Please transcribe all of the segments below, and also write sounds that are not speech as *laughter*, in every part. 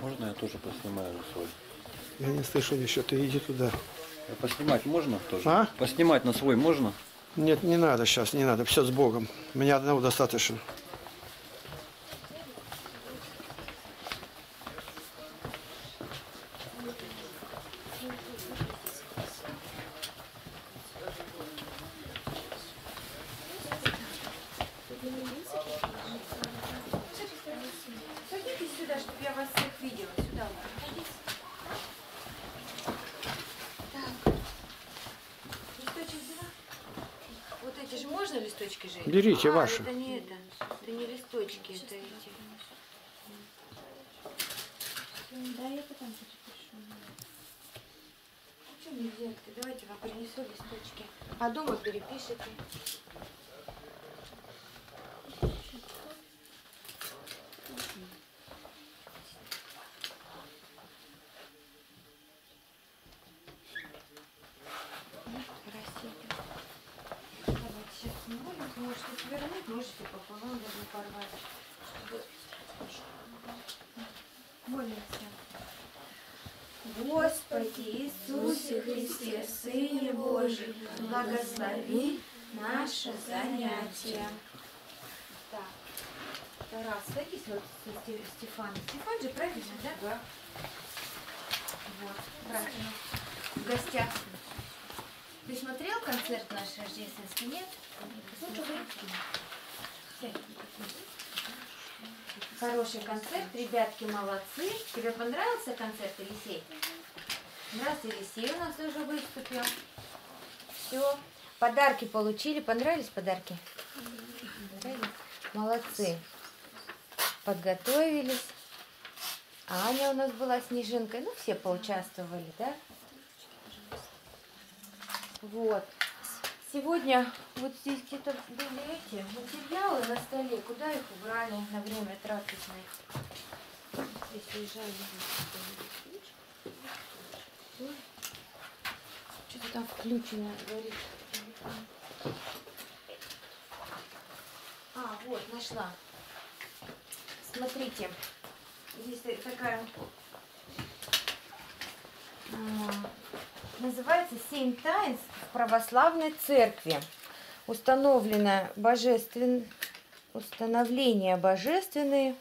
Можно я тоже поснимаю свой? Я не слышу еще, ты иди туда. А Поснимать можно тоже? А? Поснимать на свой можно? Нет, не надо сейчас, не надо. Все с Богом. Меня одного достаточно. Садитесь сюда, чтобы я вас всех видела. Сюда. Садитесь. Так. Листочек взяла? Вот эти же можно листочки а, ваши. это не это. Это не листочки, это эти. Да, я потом перепишу. А что мне взять-то? Давайте вам принесу листочки. А дома перепишите. Красиво. Давайте сейчас снимем. Можете свернуть, можете пополам даже порвать. Молимся. Господи Иисусе Христе, Сыне Божий, благослови наше занятие. Так, Тарас, садись вот Стефаном. Стефан же правильно, да? Да. Вот, правильно. В гостях. Ты смотрел концерт наш рождественский, нет? Лучше Сядь. Хороший концерт, ребятки молодцы. Тебе понравился концерт, Елисей? Здравствуй, Елисей у нас тоже выступил. Все. Подарки получили. Понравились подарки? Понравились? Молодцы. Подготовились. Аня у нас была снежинкой. Ну, все поучаствовали, да? Вот. Сегодня вот здесь где-то были эти материалы на столе. Куда их убрали на время трапезной? Здесь лежали. Что-то там включено, говорит. А, вот, нашла. Смотрите. Здесь такая... а, Называется «Семь таинств православной церкви». Установлено божествен... установление божественные.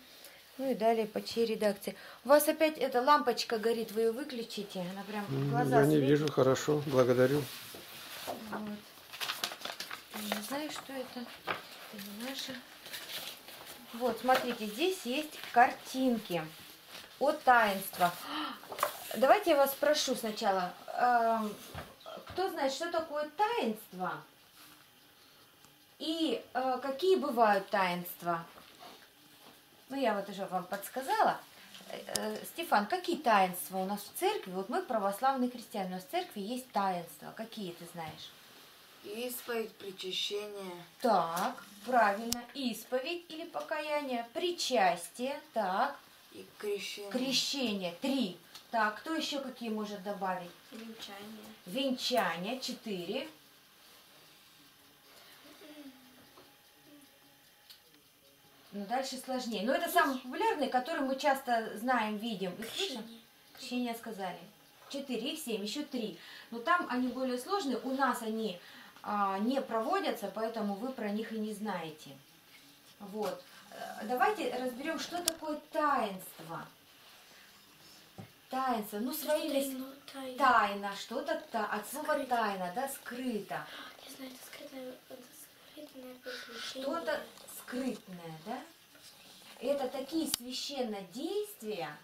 Ну и далее по чьей редакции. У вас опять эта лампочка горит, вы ее выключите? Она прям в глаза Я не светит. вижу, хорошо, благодарю. Вот. Я не знаю, что это. Это не наше. Вот, смотрите, здесь есть картинки о таинствах. Давайте я вас спрошу сначала. Кто знает, что такое таинство? И э, какие бывают таинства? Ну, я вот уже вам подсказала. Э, э, Стефан, какие таинства у нас в церкви? Вот мы православные христиане, у нас в церкви есть таинства. Какие ты знаешь? Исповедь, причащение. Так, правильно. Исповедь или покаяние, причастие, так, И крещение. крещение, три. Так, кто еще какие может добавить? Венчание. Венчание, четыре. Ну, дальше сложнее. Но это самый популярный, который мы часто знаем, видим. И слышим? Крещение сказали. Четыре, их семь, еще три. Но там они более сложные. У нас они а, не проводятся, поэтому вы про них и не знаете. Вот. Э, Давайте разберем, что такое таинство. Таинство. Ну, своими... Тайна, что-то та, от слова Скрыто. тайна, да, скрыто. Не знаю, это скрытое, это скрытное. Что-то скрытное, да? Это такие священные действия.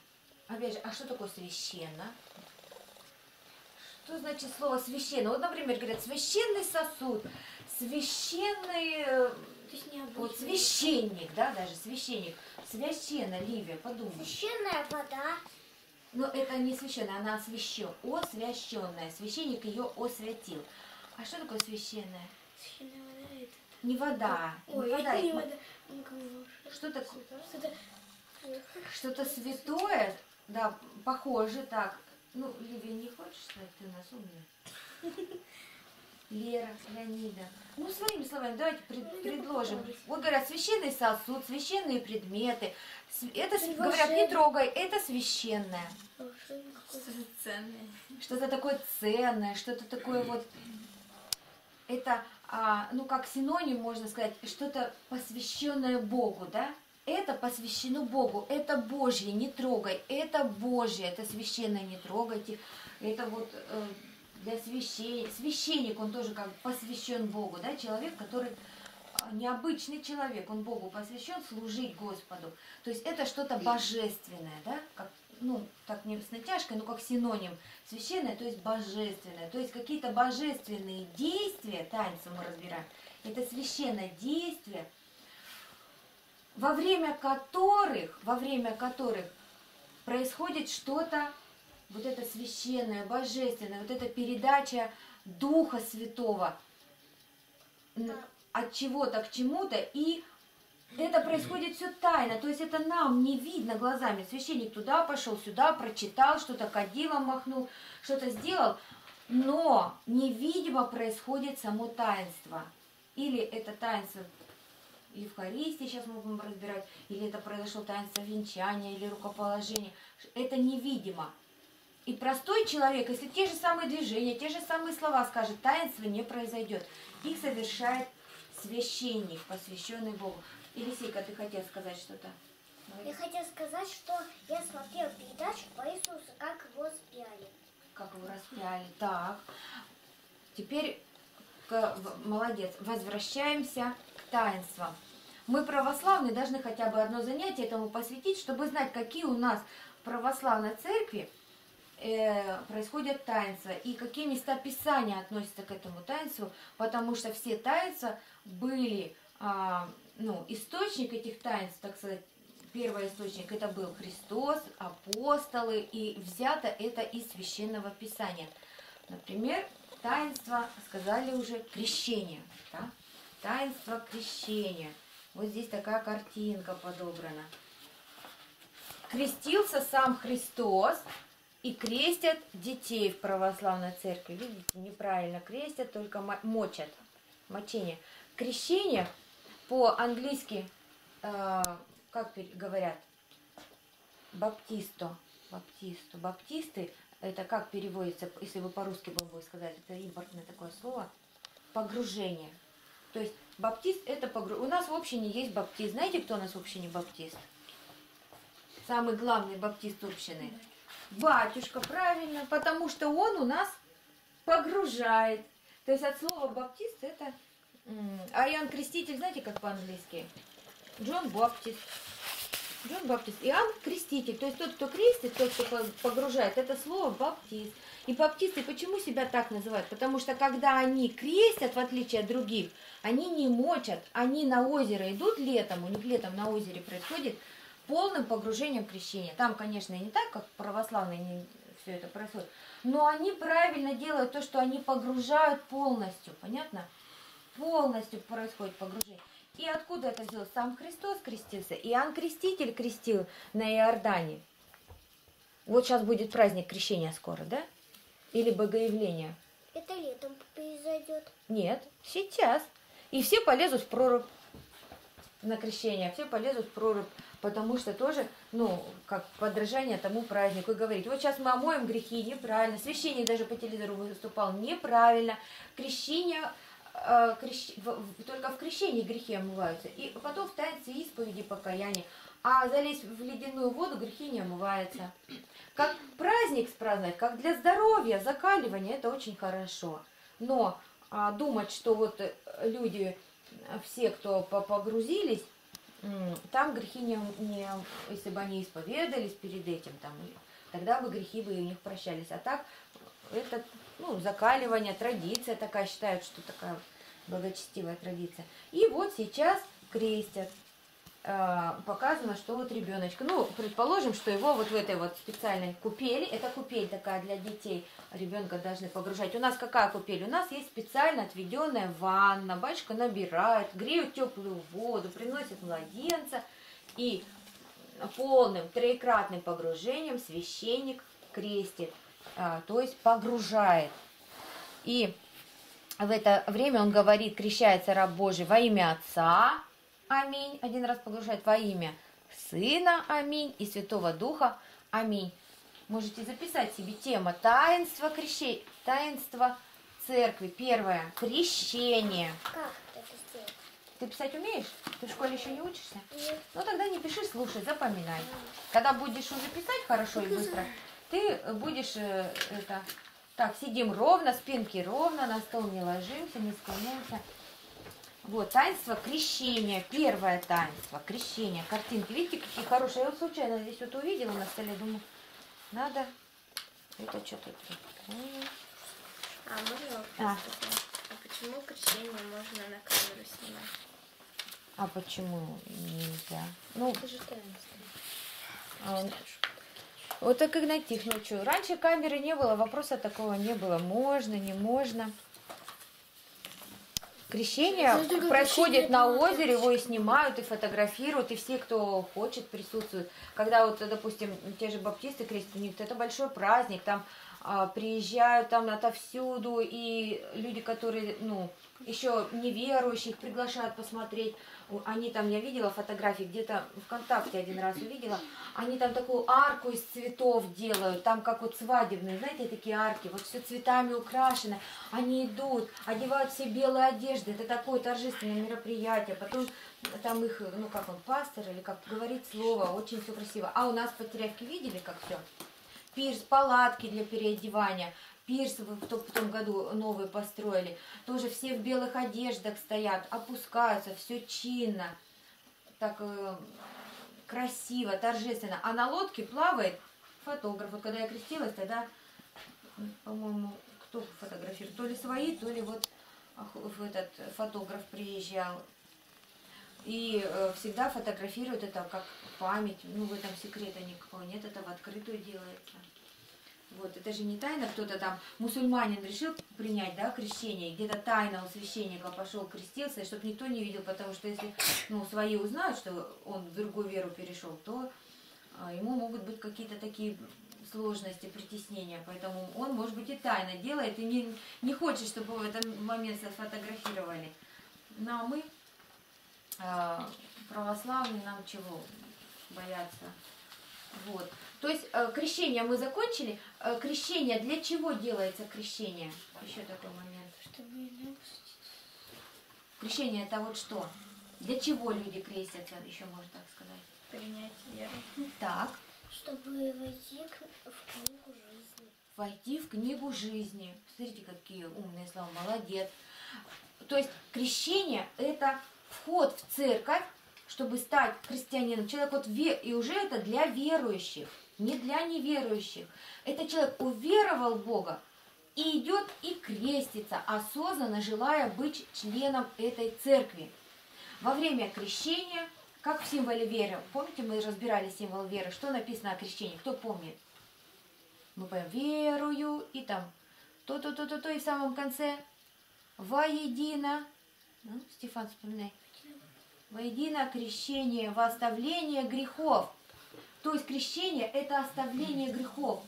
Опять же, а что такое священно? Что значит слово священно? Вот, например, говорят, священный сосуд, священный, э, То есть необычно. вот священник, да, даже священник. Священно, Ливия, подумай. Священная вода. Но это не священная, она освящен, освященная. Священник ее освятил. А что такое священная? Священная вода это... Не вода. Ой, не вода. это не вода. Ну, Что такое? Что-то... Что-то святое, да, похоже так. Ну, Ливия, не хочешь сказать, ты нас умная? *laughs* Лера, Леонида. Ну, своими словами, давайте пред- предложим. Вот говорят, священный сосуд, священные предметы. Это, говорят, не трогай, это священное. Ценные. Что-то такое ценное, что-то такое вот... Это, а, ну, как синоним, можно сказать, что-то посвященное Богу, да? Это посвящено Богу, это Божье, не трогай, это Божье, это священное, не трогайте. Это вот э, для священника. Священник, он тоже как посвящен Богу, да? Человек, который а, необычный человек, он Богу посвящен служить Господу. То есть это что-то божественное, да? Как, ну, так не с натяжкой, но как синоним. Священное, то есть божественное. То есть какие-то божественные действия, танцы мы разбираем, это священное действие, во время которых, во время которых происходит что-то, вот это священное, божественное, вот эта передача Духа Святого от чего-то к чему-то, и это происходит все тайно, то есть это нам не видно глазами. Священник туда пошел, сюда прочитал, что-то кадилом махнул, что-то сделал, но невидимо происходит само таинство. Или это таинство Евхаристии, сейчас мы будем разбирать, или это произошло таинство венчания, или рукоположения. Это невидимо. И простой человек, если те же самые движения, те же самые слова скажет, таинство не произойдет. Их совершает священник, посвященный Богу. Елисейка, ты хотел сказать что-то? Я хотела сказать, что я смотрела передачу по Иисусу, как его спяли. Как его распяли. Так. Теперь, молодец, возвращаемся к таинствам. Мы православные должны хотя бы одно занятие этому посвятить, чтобы знать, какие у нас в православной церкви э, происходят таинства и какие места Писания относятся к этому таинству, потому что все таинства были, а, ну, источник этих таинств, так сказать, первый источник это был Христос, апостолы, и взято это из священного Писания. Например, таинство, сказали уже, крещение. Да? Таинство крещения. Вот здесь такая картинка подобрана. Крестился сам Христос, и крестят детей в православной церкви. Видите, неправильно крестят, только мо- мочат. Мочение. Крещение по-английски, э, как говорят, баптисто. Баптисто. Баптисты, это как переводится, если вы по-русски бы сказать, это импортное такое слово, погружение. То есть баптист это погружение. У нас в общине есть баптист. Знаете, кто у нас в общине баптист? Самый главный баптист общины. Батюшка, правильно, потому что он у нас погружает. То есть от слова баптист это... А Иоанн Креститель, знаете, как по-английски? Джон Баптист. Джон Баптист. Иоанн Креститель. То есть тот, кто крестит, тот, кто по- погружает, это слово баптист. И баптисты почему себя так называют? Потому что когда они крестят, в отличие от других, они не мочат, они на озеро идут летом, у них летом на озере происходит полным погружением крещения. Там, конечно, не так, как православные все это происходит, но они правильно делают то, что они погружают полностью, понятно? Полностью происходит погружение. И откуда это взялось? Сам Христос крестился, Иоанн Креститель крестил на Иордане. Вот сейчас будет праздник крещения скоро, да? Или богоявление. Это летом произойдет. Нет, сейчас. И все полезут в прорубь на крещение, все полезут в прорубь, потому что тоже, ну, как подражание тому празднику, и говорить, вот сейчас мы омоем грехи, неправильно, священник даже по телевизору выступал, неправильно, крещение, э, крещ- только в крещении грехи омываются, и потом в таинстве исповеди покаяния, а залезть в ледяную воду грехи не омываются. Как праздник спраздновать, как для здоровья, закаливания, это очень хорошо. Но а, думать, что вот э, люди, э, все, кто по- погрузились, там грехи не, не- если бы они исповедались перед этим, там, тогда бы грехи бы у них прощались. А так, это, ну, закаливание, традиция такая, считают, что такая благочестивая традиция. И вот сейчас крестят. Э, показано, что вот ребеночка, ну, предположим, что его вот в этой вот специальной купели, это купель такая для детей, ребенка должны погружать. У нас какая купель? У нас есть специально отведенная ванна, батюшка набирает, греют теплую воду, приносит младенца, и полным троекратным погружением священник крестит, а, то есть погружает. И в это время он говорит, крещается раб Божий во имя Отца, аминь, один раз погружает во имя Сына, аминь, и Святого Духа, аминь. Можете записать себе тема таинство крещения, таинство церкви. Первое, крещение. Как это сделать? Ты писать умеешь? Ты в школе еще не учишься? Нет. Ну тогда не пиши, слушай, запоминай. Когда будешь уже писать хорошо и быстро, ты будешь э, это так, сидим ровно, спинки ровно, на стол не ложимся, не склоняемся. Вот, таинство крещения, первое таинство, крещение, картинки. Видите, какие хорошие. Я вот случайно здесь вот увидела на столе, думаю, надо, это что тут? А можно вопрос А. А почему крещение можно на камеру снимать? А почему нельзя? Ну, Это же таинство. а, Вот так Игнатьев, ну что, раньше камеры не было, вопроса такого не было, можно, не можно. Крещение происходит на озере, его и снимают, и фотографируют, и все, кто хочет, присутствуют. Когда вот, допустим, те же баптисты крестят, у них это большой праздник, там а, приезжают там отовсюду, и люди, которые, ну, еще неверующих приглашают посмотреть. Они там, я видела фотографии, где-то ВКонтакте один раз увидела, они там такую арку из цветов делают, там как вот свадебные, знаете, такие арки, вот все цветами украшено. Они идут, одевают все белые одежды, это такое торжественное мероприятие. Потом там их, ну как он, пастор или как говорит слово, очень все красиво. А у нас по Терявке видели, как все? Пирс, палатки для переодевания. Пирс в, том- году новые построили. Тоже все в белых одеждах стоят, опускаются, все чинно, так э, красиво, торжественно. А на лодке плавает фотограф. Вот когда я крестилась, тогда, по-моему, кто фотографирует? То ли свои, то ли вот этот фотограф приезжал. И э, всегда фотографируют это как память. Ну, в этом секрета никакого нет, это в открытую делается. Вот, это же не тайна, кто-то там, мусульманин решил принять, да, крещение, где-то тайно у священника пошел, крестился, чтобы никто не видел, потому что если, ну, свои узнают, что он в другую веру перешел, то а, ему могут быть какие-то такие сложности, притеснения, поэтому он, может быть, и тайно делает, и не, не хочет, чтобы в этот момент сфотографировали. Ну, а мы, а, православные, нам чего бояться? Вот. То есть э, крещение мы закончили. Э, крещение, для чего делается крещение? Еще такой момент. Чтобы не Крещение это вот что? Для чего люди крестятся, еще можно так сказать. Принять веру. Так, Чтобы войти в книгу жизни. войти в книгу жизни. Смотрите, какие умные слова, молодец. То есть крещение это вход в церковь, чтобы стать христианином. Человек вот ве... и уже это для верующих, не для неверующих. Это человек уверовал в Бога и идет и крестится, осознанно желая быть членом этой церкви. Во время крещения, как в символе веры, помните, мы разбирали символ веры, что написано о крещении, кто помнит? Мы поем «верую» и там то-то, то-то, то, и в самом конце «воедино». Ну, Стефан, вспоминай. «Воедино крещение во оставление грехов». То есть крещение – это оставление грехов.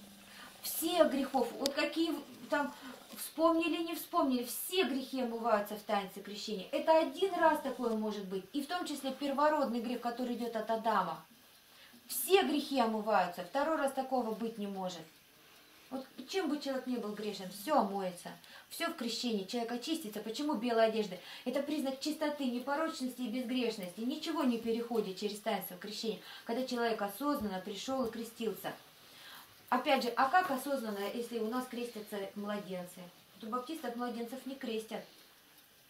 Всех грехов, вот какие там вспомнили, не вспомнили, все грехи омываются в таинстве крещения. Это один раз такое может быть, и в том числе первородный грех, который идет от Адама. Все грехи омываются, второй раз такого быть не может. Вот чем бы человек не был грешен, все омоется, все в крещении, человек очистится. Почему белая одежда? Это признак чистоты, непорочности и безгрешности. Ничего не переходит через таинство крещения, когда человек осознанно пришел и крестился. Опять же, а как осознанно, если у нас крестятся младенцы? Вот у баптистов младенцев не крестят.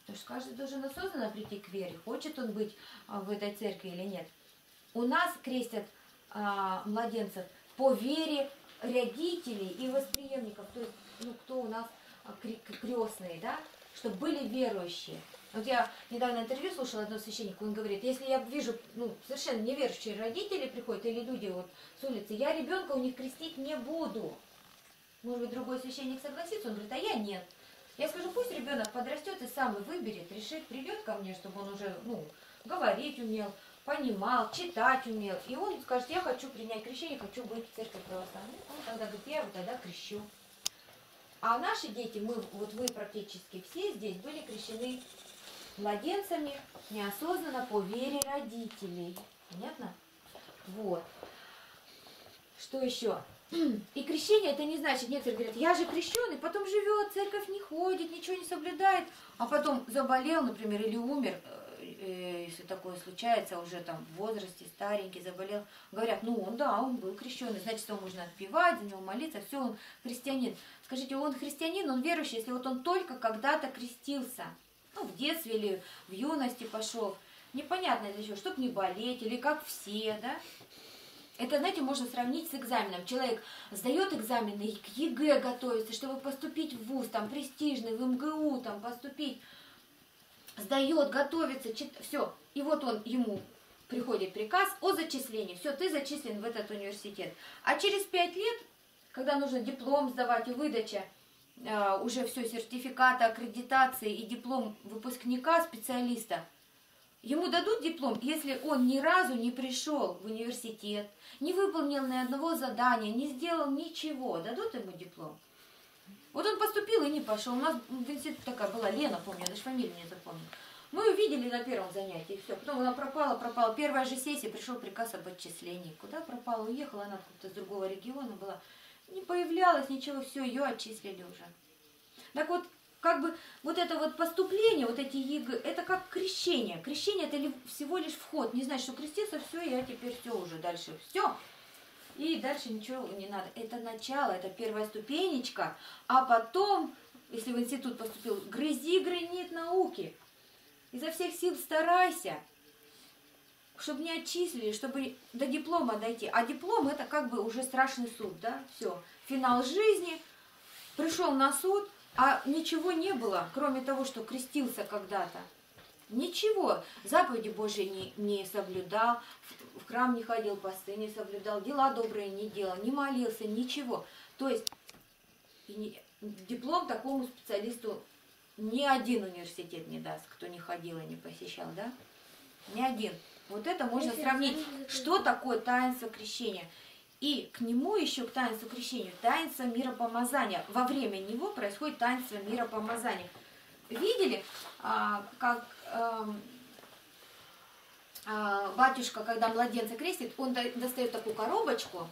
Потому что каждый должен осознанно прийти к вере, хочет он быть а, в этой церкви или нет. У нас крестят а, младенцев по вере родителей и восприемников, то есть, ну, кто у нас а, кре- крестные, да, чтобы были верующие. Вот я недавно интервью слушала одного священника, он говорит, если я вижу, ну, совершенно неверующие родители приходят, или люди вот с улицы, я ребенка у них крестить не буду. Может быть, другой священник согласится, он говорит, а я нет. Я скажу, пусть ребенок подрастет и сам выберет, решит, придет ко мне, чтобы он уже, ну, говорить умел, понимал, читать умел. И он скажет, я хочу принять крещение, хочу быть в церкви православной. Он тогда говорит, я его тогда крещу. А наши дети, мы, вот вы практически все здесь были крещены младенцами неосознанно по вере родителей. Понятно? Вот. Что еще? *clears throat* И крещение это не значит, некоторые говорят, я же крещеный, потом живет, церковь не ходит, ничего не соблюдает, а потом заболел, например, или умер, э, если такое случается, уже там в возрасте, старенький, заболел, говорят, ну он, да, он был крещеный, значит, его можно отпевать, за него молиться, все, он христианин. Скажите, он христианин, он верующий, если вот он только когда-то крестился, ну, в детстве или в юности пошел, непонятно для чего, чтобы не болеть, или как все, да, это, знаете, можно сравнить с экзаменом. Человек сдает экзамены, к ЕГЭ готовится, чтобы поступить в ВУЗ, там, престижный, в МГУ, там, поступить. Сдает, готовится, все. И вот он, ему приходит приказ о зачислении. Все, ты зачислен в этот университет. А через пять лет, когда нужно диплом сдавать и выдача, э, уже все, сертификата, аккредитации и диплом выпускника, специалиста – Ему дадут диплом, если он ни разу не пришел в университет, не выполнил ни одного задания, не сделал ничего. Дадут ему диплом. Вот он поступил и не пошел. У нас в институте такая была, Лена, помню, я даже фамилию не запомню. Мы увидели на первом занятии, все. Потом она пропала, пропала. Первая же сессия, пришел приказ об отчислении. Куда пропала? Уехала она откуда-то с другого региона была. Не появлялась ничего, все, ее отчислили уже. Так вот, как бы вот это вот поступление, вот эти ЕГЭ, это как крещение. Крещение это всего лишь вход. Не знаешь, что креститься, все, я теперь все уже дальше, все. И дальше ничего не надо. Это начало, это первая ступенечка. А потом, если в институт поступил, грызи гранит науки. Изо всех сил старайся, чтобы не отчислили, чтобы до диплома дойти. А диплом это как бы уже страшный суд, да, все. Финал жизни, пришел на суд, а ничего не было, кроме того, что крестился когда-то. Ничего. Заповеди Божьи не, не соблюдал, в храм не ходил, посты не соблюдал, дела добрые не делал, не молился, ничего. То есть диплом такому специалисту ни один университет не даст, кто не ходил и не посещал, да? Ни один. Вот это можно сравнить. Что такое таинство крещения? И к нему еще, к таинству крещению, таинство миропомазания. Во время него происходит таинство миропомазания. Видели, а, как батюшка, когда младенца крестит, он достает такую коробочку,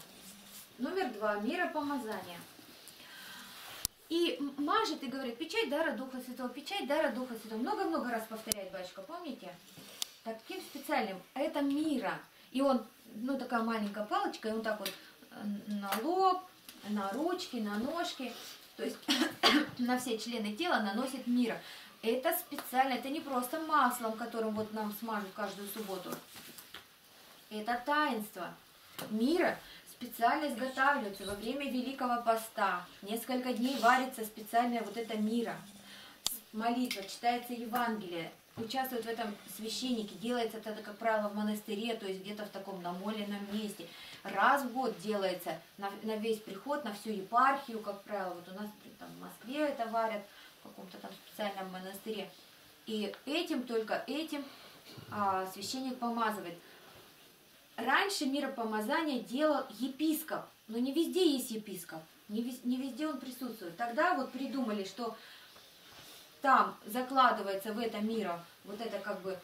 номер два, миропомазания. И мажет и говорит, печать дара Духа Святого, печать дара Духа Святого. Много-много раз повторяет батюшка, помните? Таким специальным. Это мира. И он ну, такая маленькая палочка, и вот так вот э, на лоб, на ручки, на ножки, то есть *coughs* на все члены тела наносит мира. Это специально, это не просто маслом, которым вот нам смажут каждую субботу. Это таинство. Мира специально изготавливается во время Великого Поста. Несколько дней варится специальная вот эта мира. Молитва, читается Евангелие, участвуют в этом священники. Делается это, как правило, в монастыре, то есть где-то в таком намоленном месте. Раз в год делается на, на весь приход, на всю епархию, как правило. Вот у нас там, в Москве это варят, каком-то там специальном монастыре. И этим, только этим а, священник помазывает. Раньше миропомазание делал епископ, но не везде есть епископ, не, не везде он присутствует. Тогда вот придумали, что там закладывается в это миро вот это как бы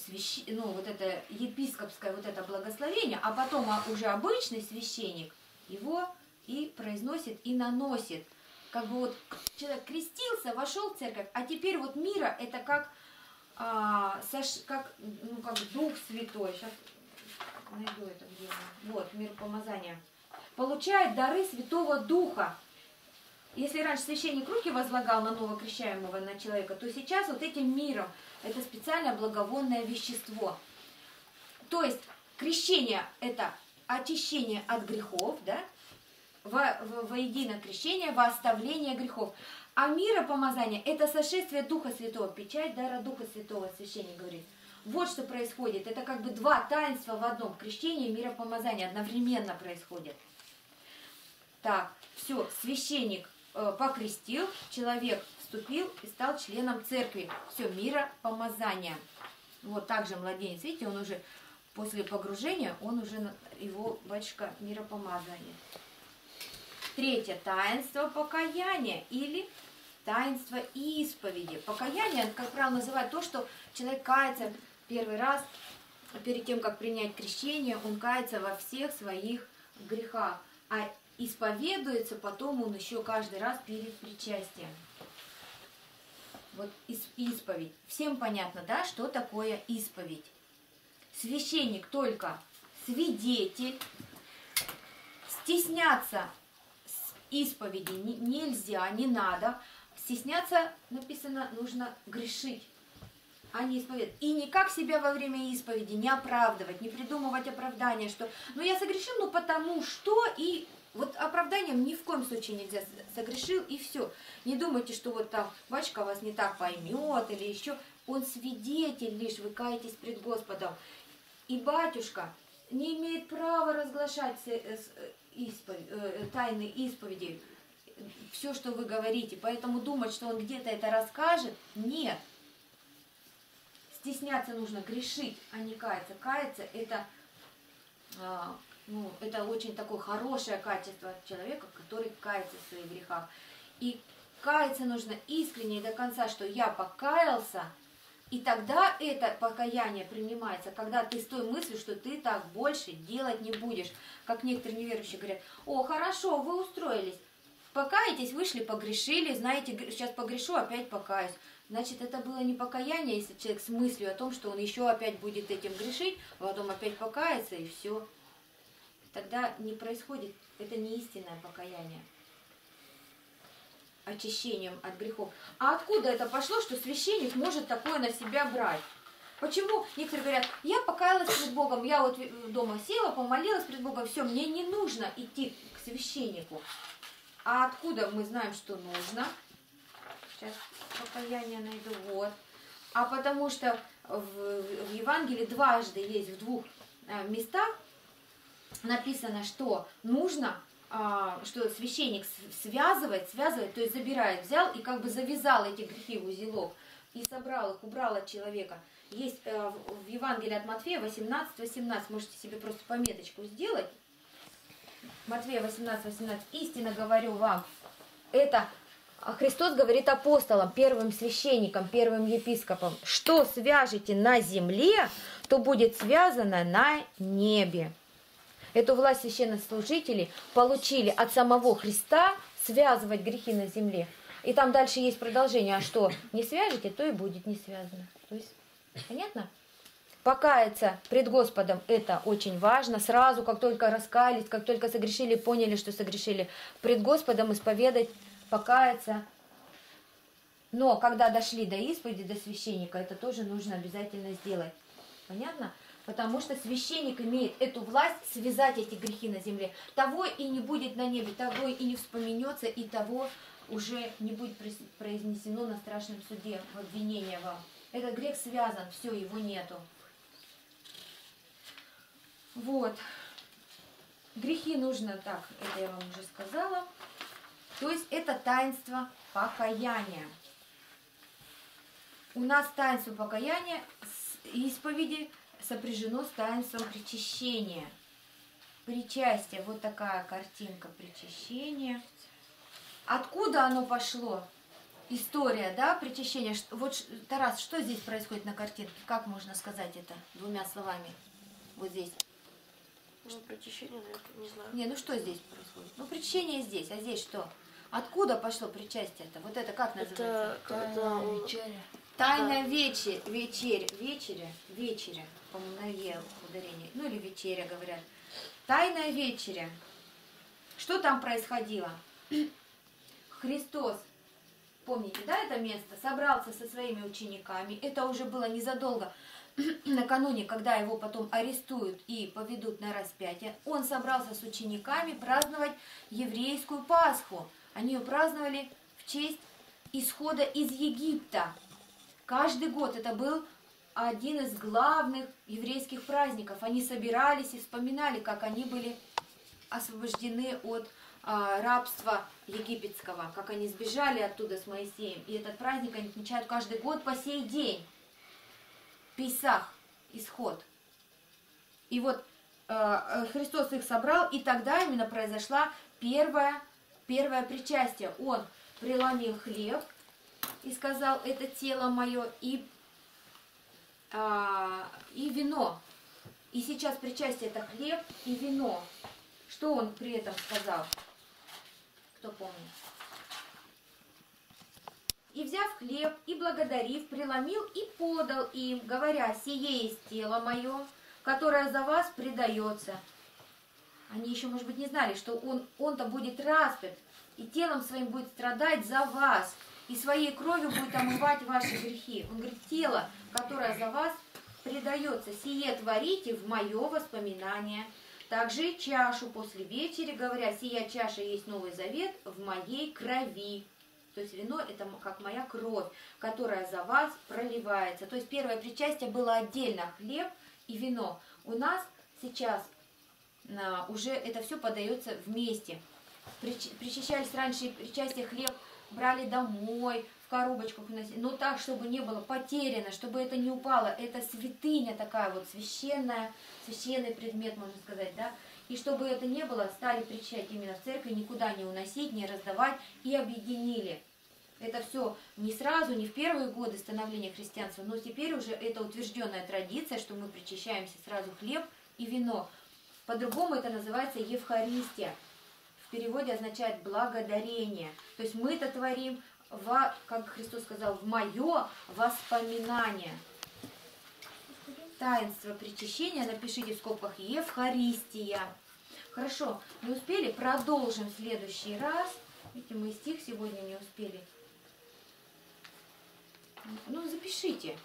свящ... ну, вот это епископское вот это благословение, а потом а, уже обычный священник его и произносит, и наносит. Как бы вот человек крестился, вошел в церковь, а теперь вот мира это как, а, сош... как, ну, как Дух Святой. Сейчас найду это где Вот, мир помазания. Получает дары Святого Духа. Если раньше священник руки возлагал на новокрещаемого на человека, то сейчас вот этим миром это специальное благовонное вещество. То есть крещение это очищение от грехов, да, во, во, воедино крещение, во оставление грехов. А миропомазание – это сошествие Духа Святого, печать дара Духа Святого, священник говорит. Вот что происходит. Это как бы два таинства в одном. Крещение и миропомазание одновременно происходят. Так, все, священник Э, покрестил, человек вступил и стал членом церкви. Все, мира помазания. Вот также младенец, видите, он уже после погружения, он уже, его батюшка миропомазание. Третье таинство покаяния или таинство исповеди. Покаяние, как правило, называют то, что человек кается первый раз, перед тем, как принять крещение, он кается во всех своих грехах. А исповедуется потом он еще каждый раз перед причастием. Вот ис- исповедь. Всем понятно, да, что такое исповедь? Священник только свидетель. Стесняться исповеди не- нельзя, не надо. Стесняться, написано, нужно грешить, а не исповедовать. И никак себя во время исповеди не оправдывать, не придумывать оправдания, что ну я согрешил, ну потому что и вот оправданием ни в коем случае нельзя. Согрешил и все. Не думайте, что вот там батюшка вас не так поймет или еще. Он свидетель лишь, вы каетесь пред Господом. И батюшка не имеет права разглашать э, исповедь, э, тайны исповеди, все, что вы говорите. Поэтому думать, что он где-то это расскажет, нет. Стесняться нужно грешить, а не каяться. Каяться это, а, ну, это очень такое хорошее качество человека, который кается в своих грехах. И каяться нужно искренне и до конца, что я покаялся, и тогда это покаяние принимается, когда ты с той мыслью, что ты так больше делать не будешь. Как некоторые неверующие говорят, о, хорошо, вы устроились, покаетесь, вышли, погрешили, знаете, сейчас погрешу, опять покаюсь. Значит, это было не покаяние, если человек с мыслью о том, что он еще опять будет этим грешить, а потом опять покается, и все. Тогда не происходит, это не истинное покаяние очищением от грехов. А откуда это пошло, что священник может такое на себя брать? Почему некоторые говорят, я покаялась перед Богом, я вот дома села, помолилась перед Богом, все, мне не нужно идти к священнику. А откуда мы знаем, что нужно? Сейчас покаяние найду, вот. А потому что в, в Евангелии дважды есть в двух э, местах написано, что нужно, что священник связывает, связывает, то есть забирает, взял и как бы завязал эти грехи в узелок и собрал их, убрал от человека. Есть э, в Евангелии от Матфея 18, 18, можете себе просто пометочку сделать. Матфея 18, 18, истинно говорю вам, это а Христос говорит апостолам, первым священникам, первым епископам, что свяжете на земле, то будет связано на небе. Эту власть священнослужители получили от самого Христа связывать грехи на земле. И там дальше есть продолжение, а что не свяжете, то и будет не связано. То есть, понятно? Покаяться пред Господом это очень важно. Сразу, как только раскаялись, как только согрешили, поняли, что согрешили, пред Господом исповедать, покаяться. Но когда дошли до исповеди, до священника, это тоже нужно обязательно сделать. Понятно? Потому что священник имеет эту власть связать эти грехи на земле. Того и не будет на небе, того и не вспоминется, и того уже не будет произнесено на страшном суде в обвинение вам. Этот грех связан, все, его нету. Вот. Грехи нужно так, это я вам уже сказала. То есть это таинство покаяния. У нас таинство покаяния с исповеди сопряжено с таинством причащения. Причастие, вот такая картинка причащения. Откуда оно пошло? История, да, причащения. Ш- Вот, Тарас, что здесь происходит на картинке? Как можно сказать это двумя словами? Вот здесь. Ну, причащение, наверное, не знаю. Не, ну что здесь происходит? Ну, причащение здесь, а здесь что? Откуда пошло причастие-то? Вот это как называется? Это когда он... Тайная вечеря, вечеря, вечеря, вечеря, по-моему, на Е ударение, ну или вечеря говорят. Тайная вечеря. Что там происходило? *clears throat* Христос, помните, да, это место, собрался со своими учениками. Это уже было незадолго *clears throat* накануне, когда его потом арестуют и поведут на распятие. Он собрался с учениками праздновать еврейскую Пасху. Они ее праздновали в честь исхода из Египта. Каждый год это был один из главных еврейских праздников. Они собирались и вспоминали, как они были освобождены от а, рабства египетского, как они сбежали оттуда с Моисеем. И этот праздник они отмечают каждый год по сей день. Песах, исход. И вот э, э, Христос их собрал, и тогда именно произошла первая первое причастие он преломил хлеб и сказал, это тело мое, и, а, и вино. И сейчас причастие это хлеб и вино. Что он при этом сказал? Кто помнит? И взяв хлеб, и благодарив, преломил и подал им, говоря, сие есть тело мое, которое за вас предается. Они еще, может быть, не знали, что он, он-то будет распят, и телом своим будет страдать за вас, и своей кровью будет омывать ваши грехи. Он говорит, тело, которое за вас предается, сие творите в мое воспоминание. Также чашу после вечери, говоря, сия чаша есть Новый Завет в моей крови. То есть вино это как моя кровь, которая за вас проливается. То есть первое причастие было отдельно хлеб и вино. У нас сейчас а, уже это все подается вместе. Прич- Причащались раньше причастие хлеб брали домой, в коробочках уносили, но так, чтобы не было потеряно, чтобы это не упало. Это святыня такая вот, священная, священный предмет, можно сказать, да. И чтобы это не было, стали причащать именно в церкви, никуда не уносить, не раздавать и объединили. Это все не сразу, не в первые годы становления христианства, но теперь уже это утвержденная традиция, что мы причащаемся сразу хлеб и вино. По-другому это называется Евхаристия. Переводе означает благодарение. То есть мы это творим, во, как Христос сказал, в мое воспоминание. Таинство причащения напишите в скобках Евхаристия. Хорошо, не успели? Продолжим в следующий раз. Видите, мы стих сегодня не успели. Ну, запишите.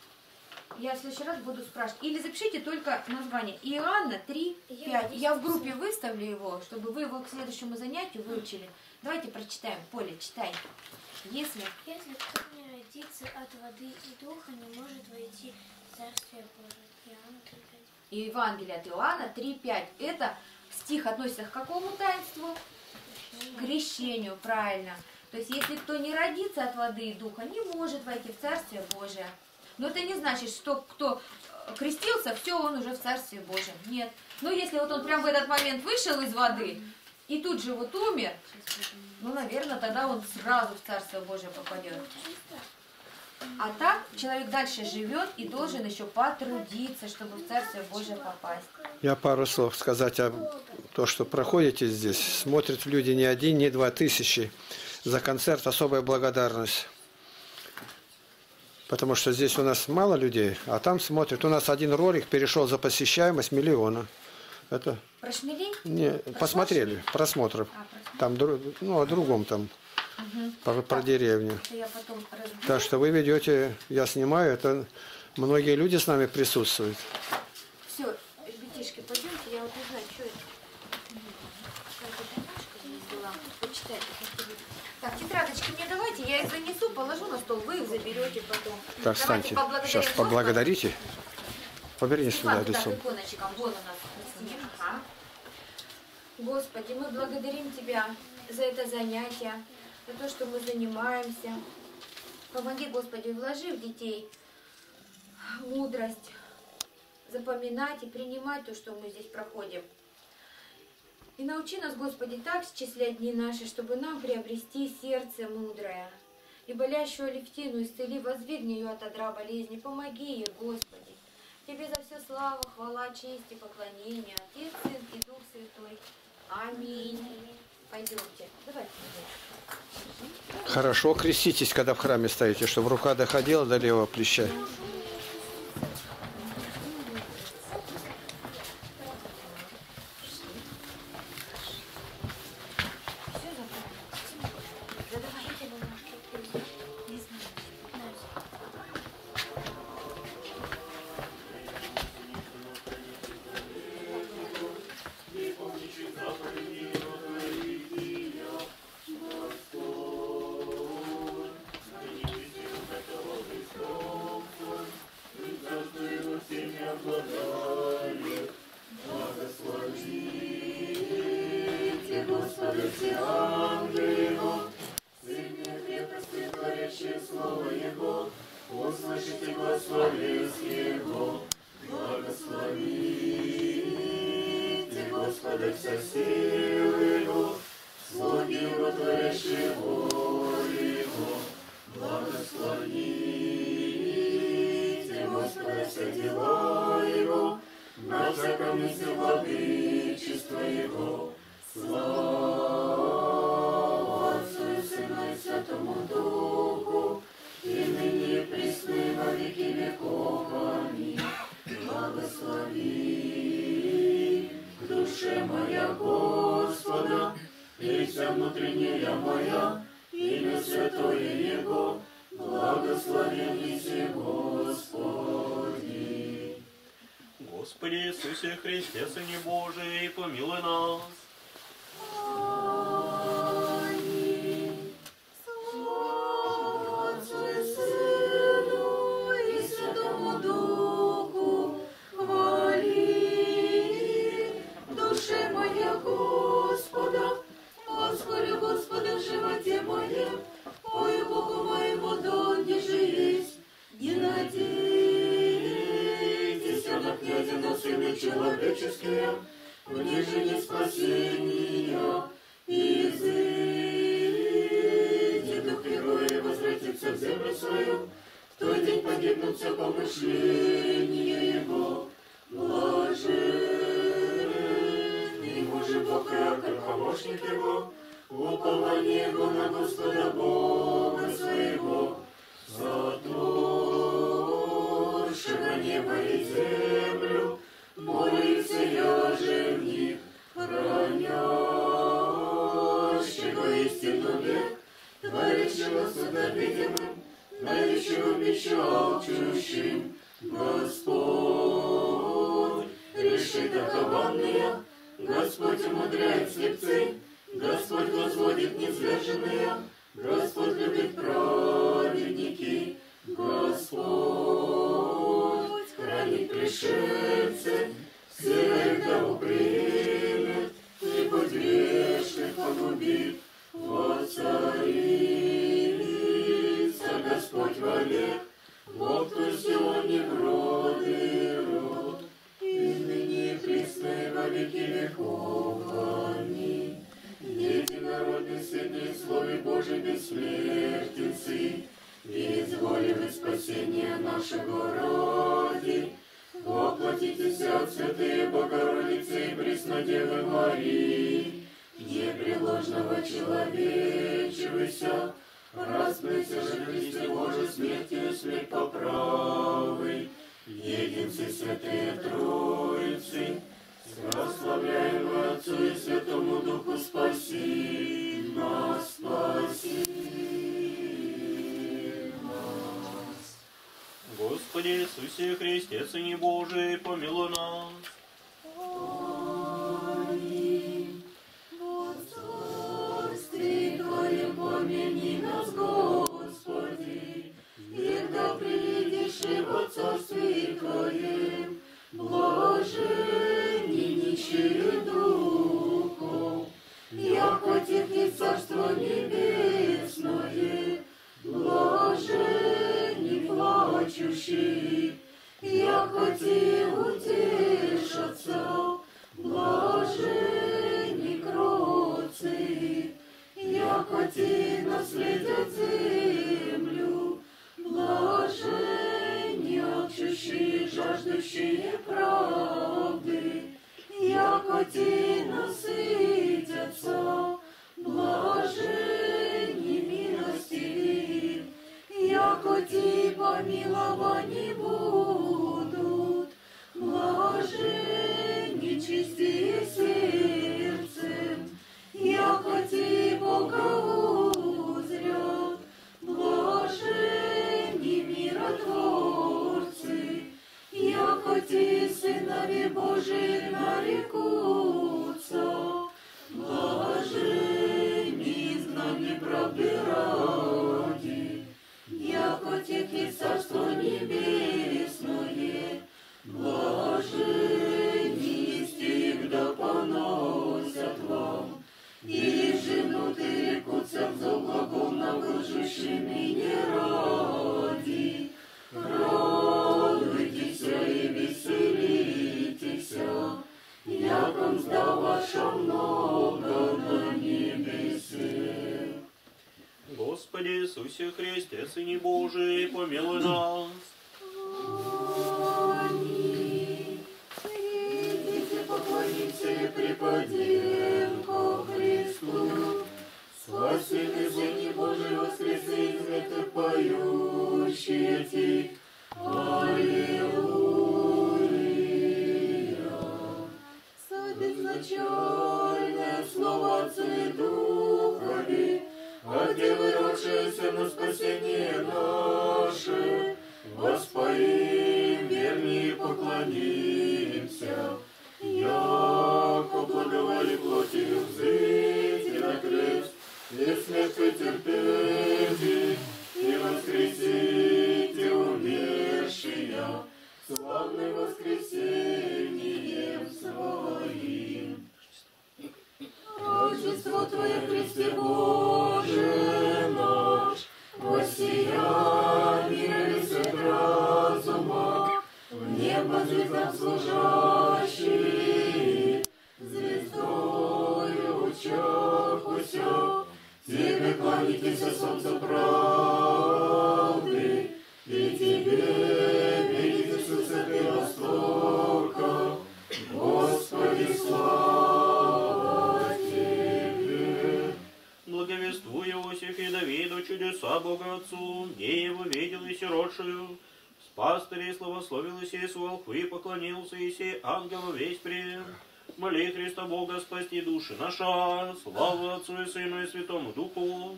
Я в следующий раз буду спрашивать. Или запишите только название. Иоанна 3, 5. Я в группе выставлю его, чтобы вы его к следующему занятию выучили. Давайте прочитаем. Поля, читай. Если Если кто не родится от воды и духа, не может войти в Царствие Божие. Иоанна 3:5. и Евангелие от Иоанна 3.5. Это стих относится к какому таинству? К крещению, правильно. То есть, если кто не родится от воды и духа, не может войти в Царствие Божие. Но это не значит, что кто э, крестился, все, он уже в Царстве Божьем. Нет. Но если вот он прям в этот момент вышел из воды и тут же вот умер, ну, наверное, тогда он сразу в Царствие Божие попадет. А так человек дальше живет и должен еще потрудиться, чтобы в Царствие Божие попасть. Я пару слов сказать о то, что проходите здесь. Смотрят люди не один, не два тысячи. За концерт особая благодарность. Потому что здесь у нас мало людей, а там смотрят. У нас один ролик перешел за посещаемость миллиона. Это Прошмели? не посмотрели просмотров. А, просмотрели. Там ну о другом там про, про деревню. Это я потом разберу. Так что вы ведете, я снимаю, это многие люди с нами присутствуют. Все, ребятишки, пойдемте, я вот не знаю, что это. Какая-то бумажка здесь была. Почитайте. как это. Мне давайте, я их занесу, положу на стол, вы их заберете потом. Так, встаньте. Сейчас поблагодарите. Поверни сюда лицом. Господи, мы благодарим Тебя за это занятие, за то, что мы занимаемся. Помоги, Господи, вложи в детей мудрость, запоминать и принимать то, что мы здесь проходим. И научи нас, Господи, так счислять дни наши, чтобы нам приобрести сердце мудрое. И болящую Алевтину исцели, воздвигни ее от одра болезни. Помоги ей, Господи. Тебе за все слава, хвала, честь и поклонение. Отец, Сын и Дух Святой. Аминь. Пойдемте. Давайте. Хорошо, креститесь, когда в храме стоите, чтобы рука доходила до левого плеча. Святое Его, благословен Иси Господи. Господи Иисусе Христе, Сыне Божий, помилуй нас. Творящего суда видимым, дающего печал чущим, Господь решит окованные, Господь умудряет слепцы, Господь возводит низверженные, Господь любит праведники, Господь хранит пришельцы, всех да упримет, и грешных погубит, воцарится Господь вовек, Бог то Сионе в роды род, и ныне Христе во веки веков. Аминь. Единородный Сын и Слове Божий бессмертенцы, изволили спасения нашего ради, воплотитесь от святые Богородицы и Преснодевы Марии, непреложного человечевися, распнется же Христе Божий смертью смерть по правой, единцы святые Троицы, Прославляем Отцу и Святому Духу, спаси нас, спаси нас. Господи Иисусе Христе, Сыне Божий, помилуй нас. И во царстве Твоем, блаженни нищие духом, яко Тихий Царство Небесное, сынове Божии нарекутся, поклонился и сей ангелу весь прем. Моли Христа Бога спасти души наша, славу Отцу и Сыну и Святому Духу.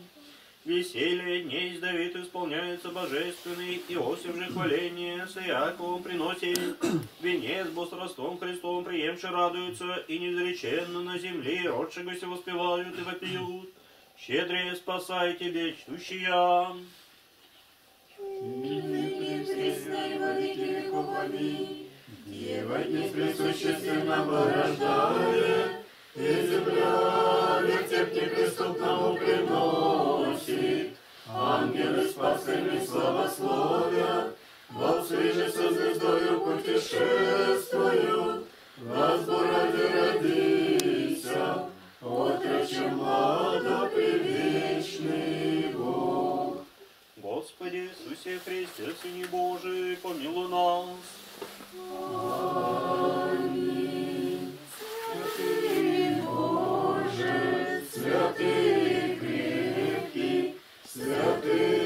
Веселье дней с Давид исполняется божественный, Иосиф же хваление с Иаковом приносит. Венец бостростом Христом приемши радуются, и неизреченно на земле родшегося воспевают и вопиют. Щедрее спасай тебе, чтущия. Пресной во веки веков, аминь. Не присущественно порождает, и земля вертеп неприступному приносит. Ангелы спасения славословят, волши же со звездою путешествуют. Возбор ради родися, отроче млада привечный Бог. Господи Иисусе Христе, Сыне Божий, помилуй нас. Святый крепкий, святый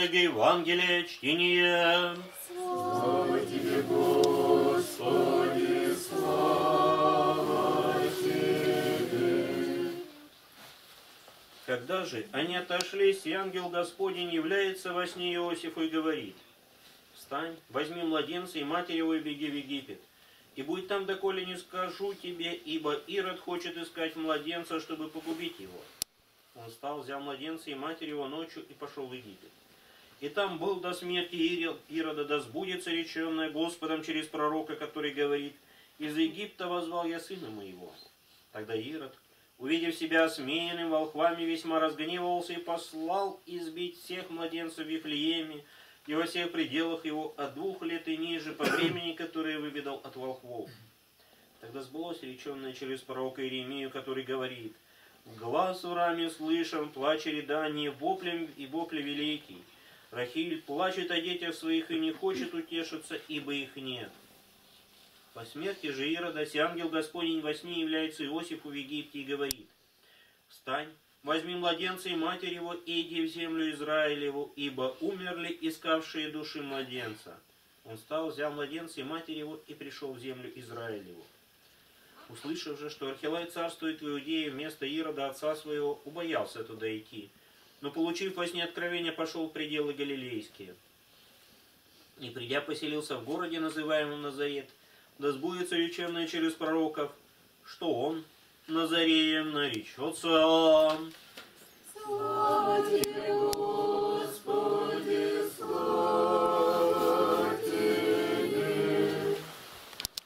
Святого Евангелия, чтение. Слава Тебе, Господи, слава Тебе. Когда же они отошлись, и ангел Господень является во сне Иосифу и говорит, «Встань, возьми младенца и матерь его и беги в Египет, и будь там, доколе не скажу тебе, ибо Ирод хочет искать младенца, чтобы погубить его». Он встал, взял младенца и матерь его ночью и пошел в Египет. И там был до смерти Ирод- Ирода, да сбудется реченное Господом через пророка, который говорит, «Из Египта возвал я сына моего». Тогда Ирод, увидев себя осмеянным волхвами, весьма разгневался и послал избить всех младенцев в Вифлееме и во всех пределах его от двух лет и ниже, по времени, которое выведал от волхвов. Тогда сбылось реченное через пророка Иеремию, который говорит, «Глаз в раме слышен, плач и рыдание, воплем и вопли великий. Рахиль плачет о детях своих и не хочет утешиться, ибо их нет». По смерти же Ирода ангел Господень во сне является Иосифу в Египте и говорит, «Встань, возьми младенца и матерь его, и иди в землю Израилеву, ибо умерли искавшие души младенца». Он встал, взял младенца и матерь его, и пришел в землю Израилеву. Услышав же, что Архилай царствует в Иудее вместо Ирода, отца своего, убоялся туда идти, но, получив во сне откровение, пошел в пределы Галилейские. И придя, поселился в городе, называемом Назарет, да сбудется реченное через пророков, что он Назареем наречется. Слава